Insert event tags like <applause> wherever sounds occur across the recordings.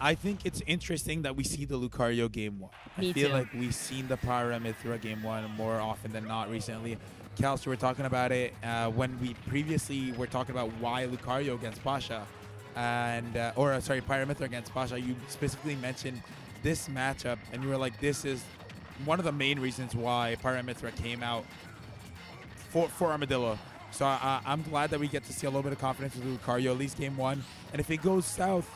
I think it's interesting that we see the Lucario game one. Me I feel too. like we've seen the Pyra Mithra game one more often than not recently. Kels, we were talking about it uh, when we previously were talking about why Lucario against Pasha, and uh, or uh, sorry, Pyra Mithra against Pasha. You specifically mentioned this matchup, and you were like, this is one of the main reasons why Pyra Mithra came out for for Armadillo. So I, I- I'm glad that we get to see a little bit of confidence with Lucario, at least game one. And if it goes south,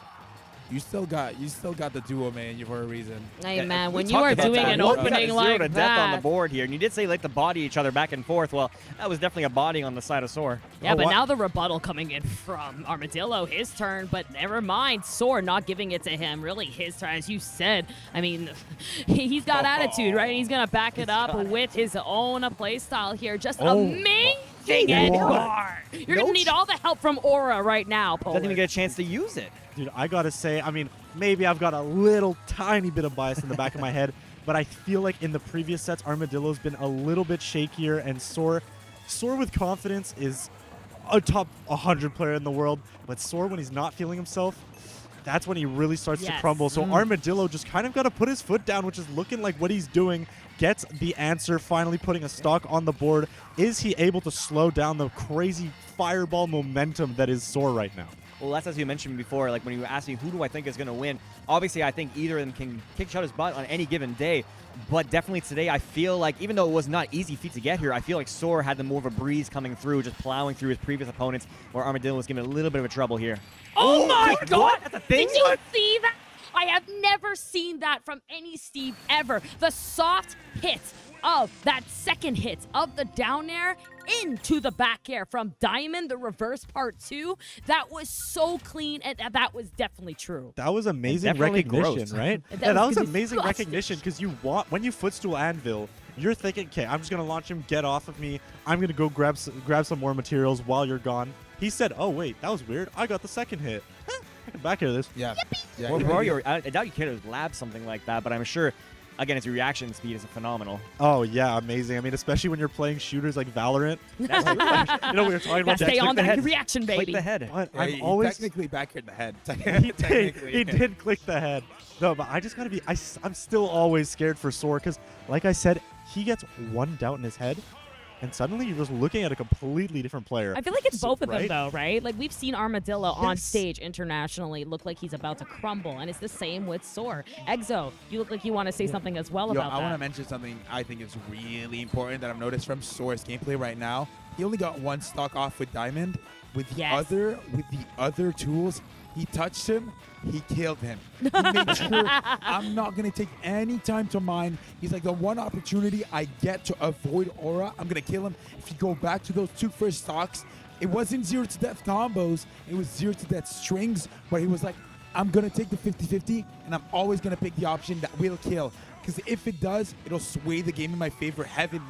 you still got you still got the duo man you for a reason. Hey Yeah, man, when you are doing that. an One got opening zero like to death on the board here, and you did say like to body each other back and forth. Well, that was definitely a bodying on the side of Soar. yeah, Oh, but what? now the rebuttal coming in from Armadillo, his turn, but never mind, Soar not giving it to him, really his turn, as you said. I mean, <laughs> he- he's got attitude, right? He's gonna back it up with his own play style here. Just Oh. amazing edge What? guard. You're No gonna need all the help from Aura right now, Doesn't even get a chance to use it. Dude, I gotta say, I mean, maybe I've got a little tiny bit of bias in the back of my <laughs> head, but I feel like in the previous sets, Armadillo's been a little bit shakier and Soar. Soar with confidence is a top 100 player in the world, but Soar when he's not feeling himself, that's when he really starts to crumble. So Mm. Armadillo just kind of got to put his foot down, which is looking like what he's doing. Gets the answer, finally putting a stock on the board. Is he able to slow down the crazy fireball momentum that is Soar right now? Well, that's as you mentioned before. Like when you were me who do I think is going to win. Obviously, I think either of them can kick his butt on any given day. But definitely today, I feel like even though it was not easy feat to get here, I feel like Soar had the more of a breeze coming through, just plowing through his previous opponents, where Armadillo was giving a little bit of a trouble here. Oh my what? god! That's a thing? Did you see that? I have never seen that from any Steve ever. The soft hit of that second hit of the down air into the back air from Diamond, the reverse part two. That was so clean, and that was definitely true. That was amazing recognition, gross. right? <laughs> That yeah, that was was amazing disgusting. <laughs> recognition because you want when you footstool anvil, you're thinking, okay, I'm just gonna launch him, get off of me. I'm gonna go grab s- grab some more materials while you're gone. He said, oh wait, that was weird. I got the second hit. Huh, <laughs> I can back here this. Yeah. yeah. Or Mario, I, I doubt you could have labbed something like that, but I'm sure, again, his reaction speed is phenomenal. Oh yeah, amazing. I mean, especially when you're playing shooters like Valorant. <laughs> That's you know, we were talking about Gotta stay on the that head. reaction, Click the head. But Yeah, I'm he always technically back here in the head. <laughs> he did. He did click the head. No, but I just gotta be. I, am still always scared for Soar because, like I said, he gets one doubt in his head, and suddenly you're just looking at a completely different player. I feel like it's So- both of them, right? though, right? Like we've seen Armadillo on stage internationally look like he's about to crumble, and it's the same with Soar. Exo, you look like you want to say something as well Yo, about I want to mention something I think is really important that I've noticed from Source gameplay right now. He only got one stock off with Diamond. With the Yes. other, with the other tools, he touched him, he killed him. <laughs> He made sure I'm not gonna take any time to mine. He's like the one opportunity I get to avoid aura, I'm gonna kill him. If you go back to those two first stocks, it wasn't zero to death combos, it was zero to death strings, where he was like, I'm gonna take the 50-50 and I'm always gonna pick the option that will kill. Because if it does, it'll sway the game in my favor heavily.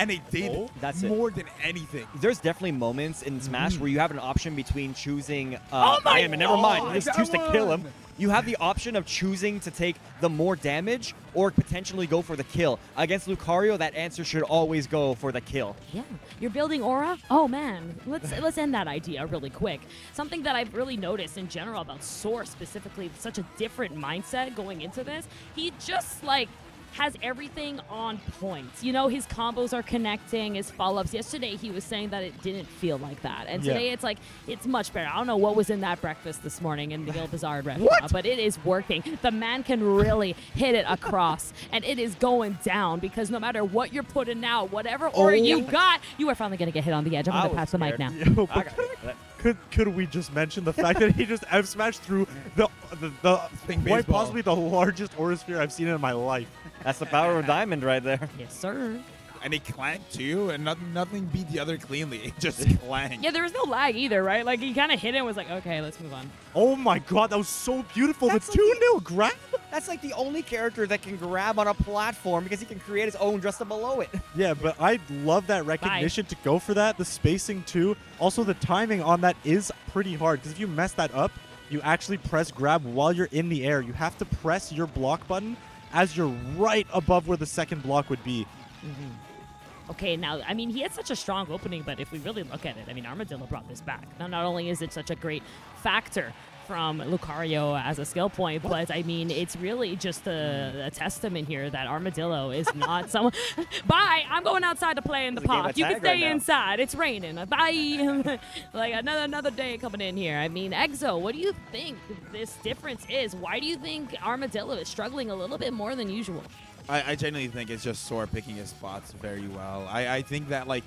And it did Oh, that's it. more than anything. There's definitely moments in Smash Mm-hmm. where you have an option between choosing. Uh, Oh my Diamond, never mind. God, You just that choose to kill him. You have the option of choosing to take the more damage or potentially go for the kill. Against Lucario, that answer should always go for the kill. Yeah, you're building aura. Oh man, let's let's end that idea really quick. Something that I've really noticed in general about Source specifically, such a different mindset going into this. He just like has everything on point. You know, his combos are connecting, his follow-ups. Yesterday he was saying that it didn't feel like that, and Yeah. today it's like it's much better. I don't know what was in that breakfast this morning in the Gil Bazaar <laughs> restaurant, but it is working. The man can really hit it across, <laughs> and it is going down because no matter what you're putting out, whatever aura you oh. got, you are finally going to get hit on the edge. I'm going to was pass the mic now. Yo, <laughs> I but got- could, could could we just mention the fact that he just F smashed through the the, the quite baseball. possibly the largest aura sphere I've seen in my life. That's the power of Diamond right there. Yes, sir. And it clanked too, and nothing, nothing beat the other cleanly. It just <laughs> clanked. Yeah, there was no lag either, right? Like he kind of hit it and was like, okay, let's move on. Oh my god, that was so beautiful. That's the like two the- 0 grab. That's like the only character that can grab on a platform because he can create his own just below it. <laughs> Yeah, but I love that recognition to go for that. The spacing too. Also, the timing on that is pretty hard because if you mess that up, you actually press grab while you're in the air. You have to press your block button as you're right above where the second block would be. Mm-hmm. Okay, now, I mean, he had such a strong opening, but if we really look at it, I mean, Armadillo brought this back. Now, not only is it such a great factor from Lucario as a skill point, but I mean, it's really just a, a testament here that Armadillo is <laughs> not someone. <laughs> Bye. I'm going outside to play in the It's a game park. You can stay right inside. It's raining. Bye. <laughs> like another another day coming in here. I mean, Exo, what do you think this difference is? Why do you think Armadillo is struggling a little bit more than usual? I, I genuinely think it's just Sora picking his spots very well. I, I think that like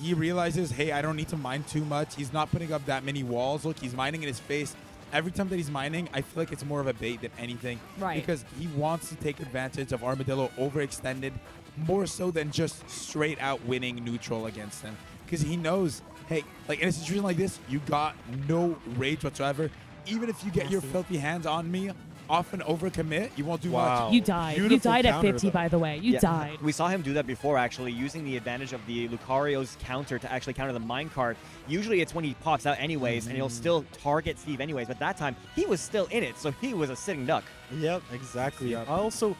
he realizes, hey, I don't need to mine too much. He's not putting up that many walls. Look, he's mining in his face. Every time that he's mining, I feel like it's more of a bait than anything. Right. Because he wants to take advantage of Armadillo overextended more so than just straight out winning neutral against him. Because he knows, hey, like in a situation like this, you got no rage whatsoever. Even if you get your filthy hands on me, often overcommit, you won't do Wow. much. You died. you Beautiful died at 50, though. by the way. You Yeah. died. We saw him do that before, actually, using the advantage of the Lucario's counter to actually counter the minecart. Usually it's when he pops out anyways, and he'll mm. still target Steve anyways, but that time he was still in it, so he was a sitting duck. Yep, exactly. Yep. I also,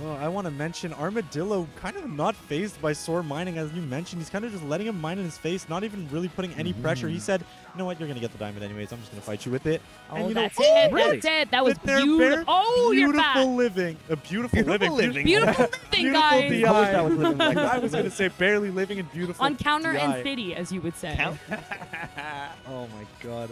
well, I want to mention Armadillo kind of not phased by Soar mining, as you mentioned. He's kind of just letting him mine in his face, not even really putting any pressure. He mm. said, you know what, you're going to get the diamond anyways. I'm just going to fight you with it. Oh, and you know, that's it. really? That's it. That was Sit there, Bear. beautiful. Oh, you're beautiful back. living. A beautiful, Beautiful living. living. Beautiful <laughs> living, Beautiful guys. DI. I was living like. <laughs> I was going to say barely living and beautiful. On counter DI. and city, as you would say. <laughs> Oh my god.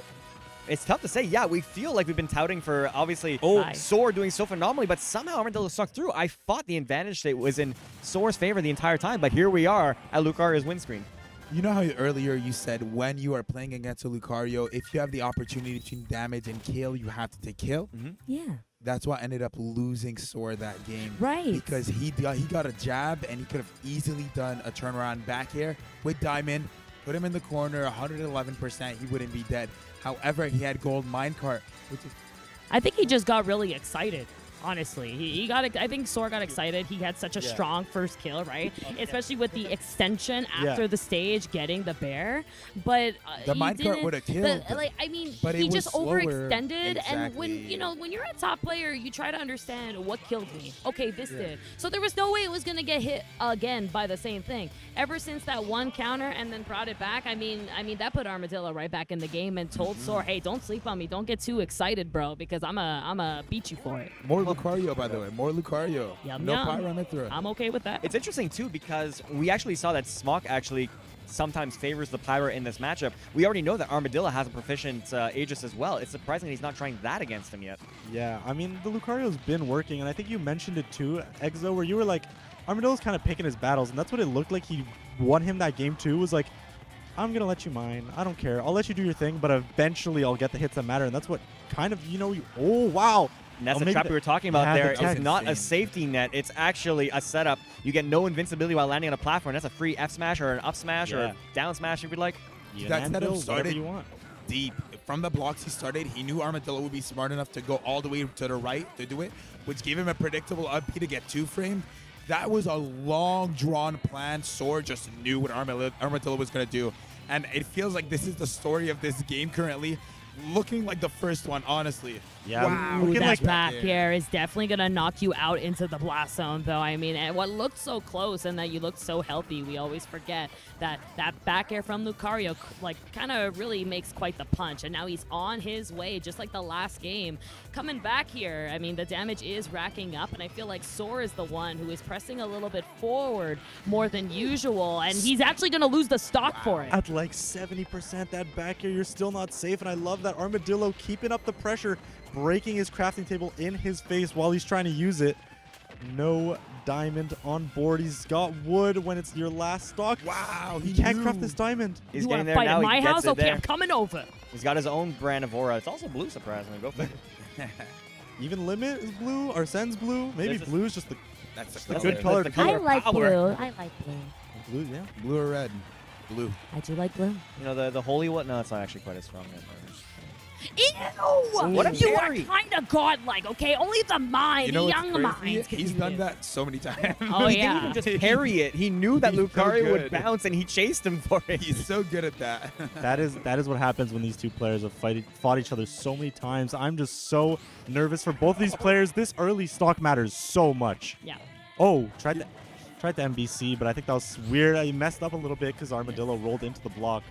It's tough to say. Yeah, we feel like we've been touting for obviously Oh. Soar doing so phenomenally, but somehow Armadillo stuck through. I thought the advantage state was in Soar's favor the entire time, but here we are at Lucario's windscreen. You know how earlier you said when you are playing against a Lucario, if you have the opportunity to damage and kill, you have to take kill. Mm-hmm. Yeah. That's why I ended up losing Sora that game. Right. Because he got, he got a jab and he could have easily done a turnaround back air with Diamond, put him in the corner, 111%, he wouldn't be dead. However, he had gold minecart, which is I think he just got really excited. Honestly, he, he got. I think Soar got excited. He had such a Yeah. strong first kill, right? <laughs> Especially with the extension Yeah. after the stage, getting the bear. But uh, The he minecart would've the- killed. like, I mean, But he just slower. overextended, and when you know when you're a top player, you try to understand what killed me. Okay, this Yeah. did. So there was no way it was gonna get hit again by the same thing. Ever since that one counter and then brought it back, I mean, I mean that put Armadillo right back in the game and told Mm-hmm. Soar, hey, don't sleep on me, don't get too excited, bro, because I'm a I'm a beat you for it. more Lucario, by the way. More Lucario. Yum, no yum. Pyramithra. I'm okay with that. It's interesting too because we actually saw that Smokk actually sometimes favors the Pyra in this matchup. We already know that Armadillo has a proficient uh, Aegis as well. It's surprising he's not trying that against him yet. Yeah, I mean, the Lucario's been working, and I think you mentioned it too, Exo, where you were like, Armadillo's kind of picking his battles, and that's what it looked like he won him that game too, was like, I'm going to let you mine. I don't care. I'll let you do your thing, but eventually I'll get the hits that matter, and that's what kind of, you know, you, oh, wow. And that's Oh, the trap the- we were talking about Yeah, the there. It's not a safety net. It's actually a setup. You get no invincibility while landing on a platform. That's a free F smash or an up smash or Yeah. a down smash if you'd like. You That can setup build whatever started you want. deep. From the blocks he started, he knew Armadillo would be smart enough to go all the way to the right to do it, which gave him a predictable up to get two frame. That was a long drawn plan. Sword just knew what Armadillo, Armadillo was going to do. And it feels like this is the story of this game currently, looking like the first one, honestly. Yeah, Wow. looking that like back there. here is definitely gonna knock you out into the blast zone, though. I mean, and what looked so close and that you looked so healthy, we always forget that that back air from Lucario, like, kind of really makes quite the punch. And now he's on his way, just like the last game, coming back air. I mean, the damage is racking up, and I feel like Soar is the one who is pressing a little bit forward more than usual, and he's actually gonna lose the stock for it. At like 70% that back here, you're still not safe. And I love that Armadillo keeping up the pressure, breaking his crafting table in his face while he's trying to use it. No diamond on board. He's got wood when it's your last stock. Wow, He he can't knew. craft this diamond. He's you getting wanna there fight now. at he my gets house? it Okay, there. I'm coming over. He's got his own brand of aura. It's also blue, surprisingly. Go figure. <laughs> Even Limit is blue. Arsene's blue. Maybe This is- blue is just the That's the good the- color. that's to the color. color of power. I like blue. Blue, yeah. Blue or red? Blue. I do like blue. You know, the, the holy what? No, it's not actually quite as strong. As Ew! What a you parry. are kind of godlike, okay? Only the mind, You know the young crazy? minds can He's do done that so many times. <laughs> Oh, <laughs> he yeah. didn't even just parry it. He knew <laughs> that He's so would bounce, and he chased him for it. He's so good at that. That is that is what happens when these two players have fight, fought each other so many times. I'm just so nervous for both of these players. This early stock matters so much. Yeah. Oh, tried the tried the MBC, but I think that was weird. I messed up a little bit because Armadillo rolled into the block.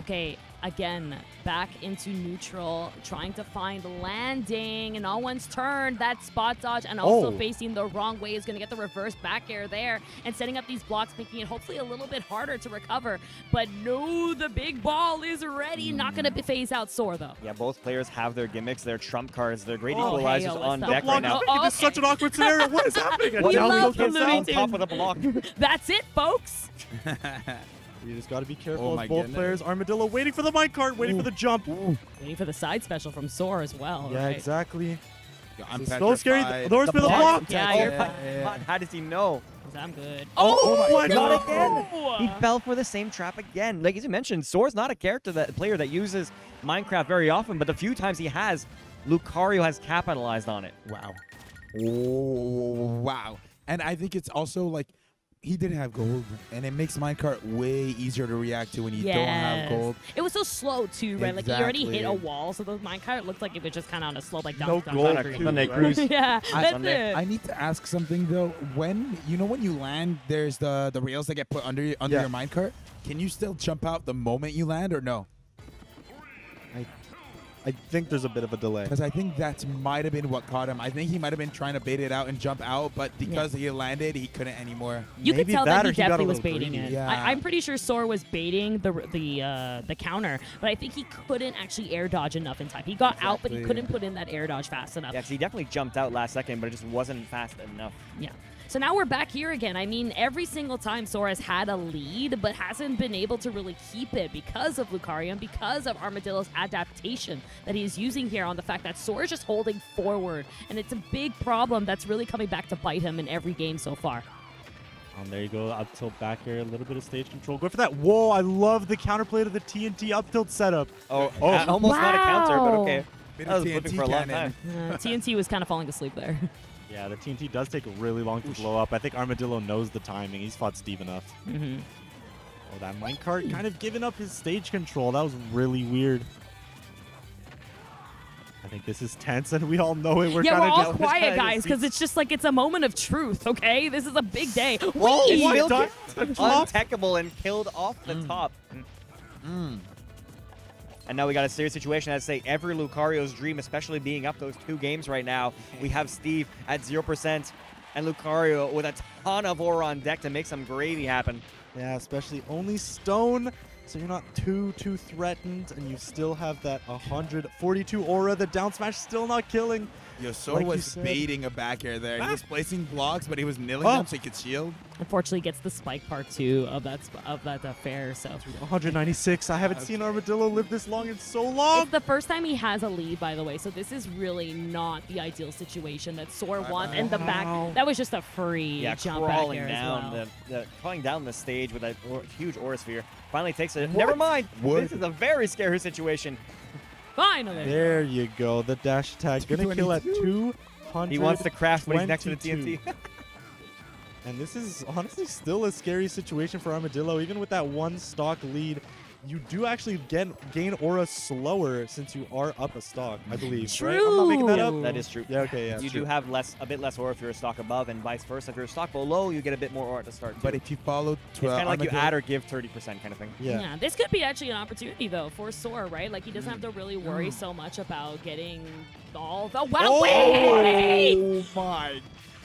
Okay. Again back into neutral, trying to find landing, and on one's turn, that spot dodge, and also Oh. facing the wrong way is going to get the reverse back air there, and setting up these blocks, making it hopefully a little bit harder to recover. But no, the big ball is ready. Not going to phase out Soar though. Yeah, both players have their gimmicks, their trump cards, their great Oh, equalizers hey, yo, on what's deck right now. is making this okay. such an awkward scenario. What is happening? What We Down love goes the down. Looney on top of the block. <laughs> That's it, folks. <laughs> You just got to be careful Oh of my both goodness. players. Armadillo waiting for the minecart, waiting for the jump. Waiting for the side special from Soar as well. Yeah, right? exactly. Yo, I'm so scary. petrified. North for the block. block. Yeah, oh you're my fine. How does he know? I'm good. Oh, oh my Not God. again. He fell for the same trap again. Like as you mentioned, Soar's not a character that player that uses Minecraft very often, but the few times he has, Lucario has capitalized on it. Wow. Oh, wow. And I think it's also like he didn't have gold, and it makes minecart way easier to react to when you don't have gold. It was so slow too, right? Like you already hit a wall, so the minecart looked like it was just kind of on a slope, like No down, down, gold down, too. Sunday cruise. Yeah, I- that's Sunday. it. I need to ask something though. When you know when you land, there's the the rails that get put under y- under Yeah. your minecart. Can you still jump out the moment you land, or no? I think there's a bit of a delay. Because I think that might have been what caught him. I think he might have been trying to bait it out and jump out, but because he landed, he couldn't anymore. you could tell that that, or he he definitely was baiting greedy. it. Yeah. I, I'm pretty sure Soar was baiting the the uh, the counter, but I think he couldn't actually air dodge enough in time. He got out, but he couldn't put in that air dodge fast enough. Yeah, 'cause he definitely jumped out last second, but it just wasn't fast enough. Yeah. So now we're back air again. I mean, every single time Sora's had a lead, but hasn't been able to really keep it because of Lucario because of Armadillo's adaptation that he's using here on the fact that Sora's just holding forward. And it's a big problem that's really coming back to bite him in every game so far. Um, there you go. Up tilt back here, a little bit of stage control. Go for that. Whoa, I love the counterplay to the TNT up tilt setup. Oh, Oh. almost not a counter, but okay. Bit That of was flipping for a long cannon. time. <laughs> Uh, TNT was kind of falling asleep there. <laughs> Yeah, the TNT does take really long to blow up. I think Armadillo knows the timing. He's fought Steve enough. hmm Oh, that minecart kind of giving up his stage control. That was really weird. I think this is tense, and we all know it. We're yeah, kind we're of all quiet, guys, because it's just like it's a moment of truth, okay? This is a big day. Oh, Whee! Will Dot- get top. untechable and killed off the top. Mm. And now we got a serious situation. I'd say every Lucario's dream, especially being up those two games right now. We have Steve at 0% and Lucario with a ton of aura on deck to make some gravy happen. Yeah, especially only stone, so you're not too too threatened, and you still have that 142 aura. The down smash still not killing. Yo, So Like was said. baiting a back air there. He was ah. placing blocks, but he was nailing Oh. them so he could shield. Unfortunately, gets the spike part two of that sp- of that affair. So 196. I haven't seen Armadillo live this long in so long. it's the first time he has a lead, by the way. So this is really not the ideal situation that Soar wants. And the back that was just a free Yeah, jump back crawling here down as well. the, the crawling down the stage with a huge aura sphere. Finally takes it. Never mind. What? This is a very scary situation. Finally. There you go. The dash attack gonna kill at 200. He wants to crash when he's next to the TNT. And this is honestly still a scary situation for Armadillo. Even with that one stock lead, you do actually get, gain aura slower since you are up a stock, I believe. Right? I'm not making that up. True. that is true. Yeah, okay, yeah. you true. do have less, a bit less aura if you're a stock above, and vice versa. If you're a stock below, you get a bit more aura to start. But if you follow it's to uh, kind of like you add or give 30% kind of thing. Yeah. this could be actually an opportunity though for Soar, right? Like he doesn't have to Mm. really worry so much about getting all the wow. wait! Oh my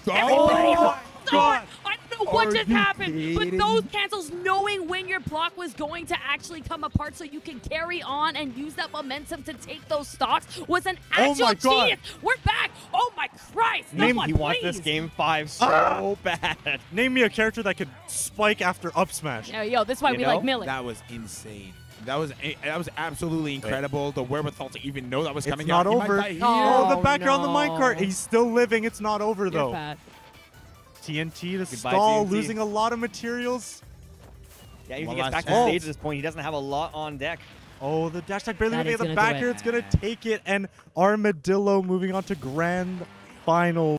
Everybody god! God. I don't know what Are just you happened, but those cancels, knowing when your block was going to actually come apart so you can carry on and use that momentum to take those stocks was an Oh actual my God. genius. We're back. Oh my Christ. Name, Someone, he wants this game five <laughs> so Ah. bad. Name me a character that could spike after up smash. Yo, yo, this is why You we know, like Millie. That was insane. That was that was absolutely incredible. The wherewithal to even know that was coming It's coming not out. Over. Oh, Oh, the back air on the no. minecart. He's still living. It's not over You're though. fat. TNT to Goodbye, stall, TNT. losing a lot of materials. Yeah, if One he gets back to chance. the stage at this point, he doesn't have a lot on deck. Oh, the dash attack barely That moving at the back it. air. It's gonna take it, and Armadillo moving on to grand final.